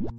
What?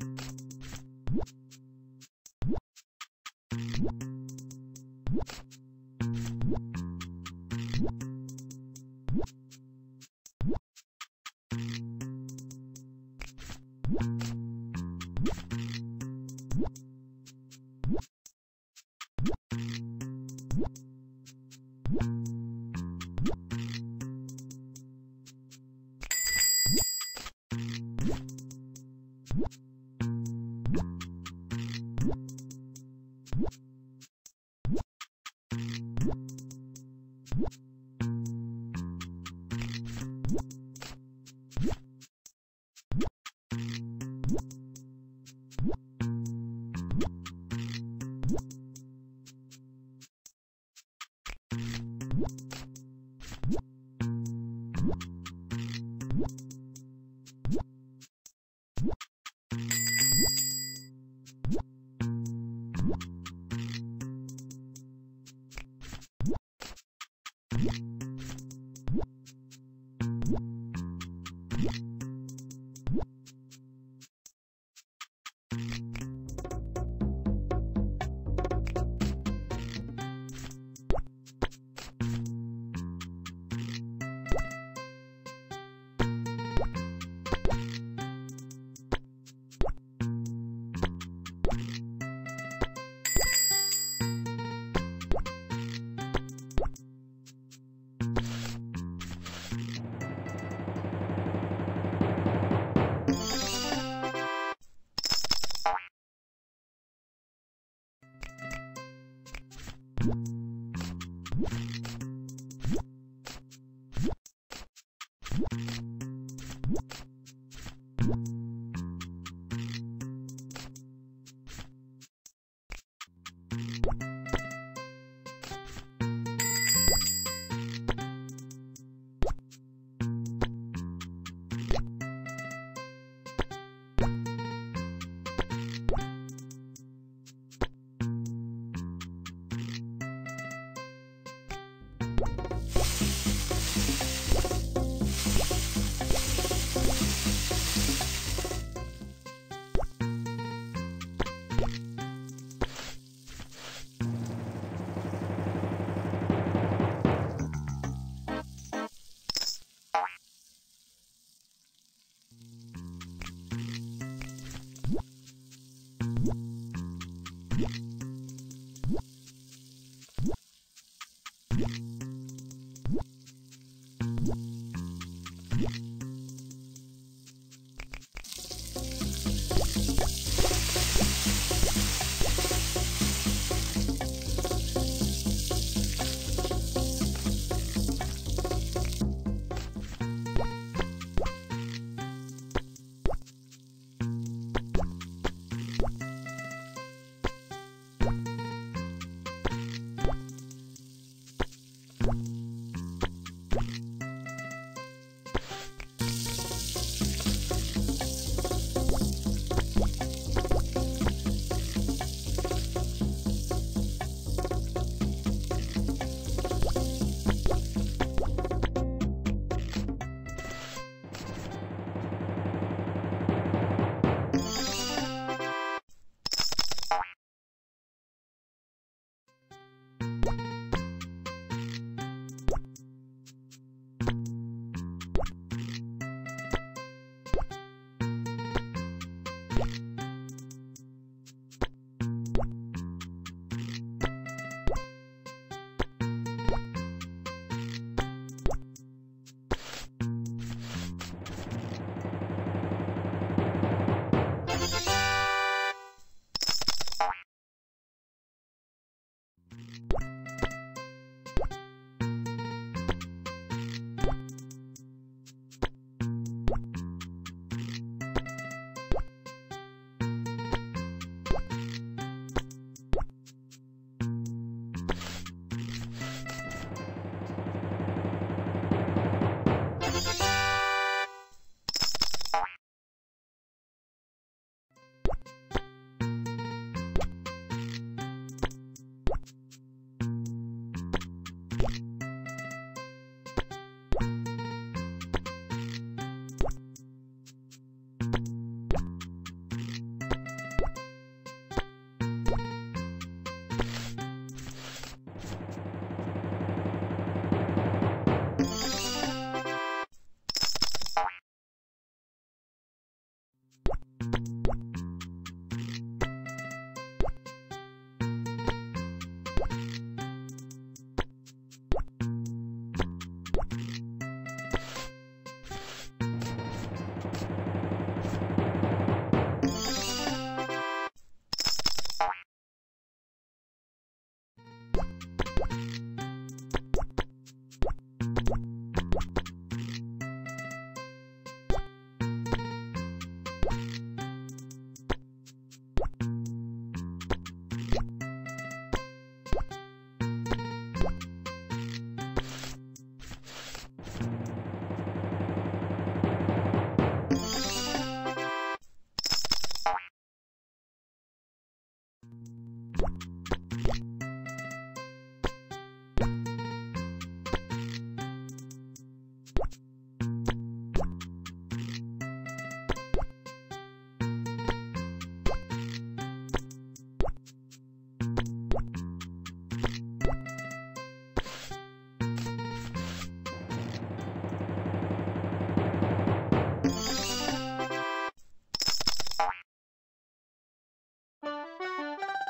What?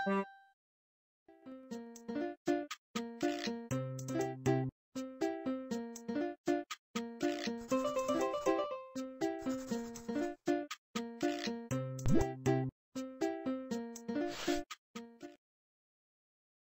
うん。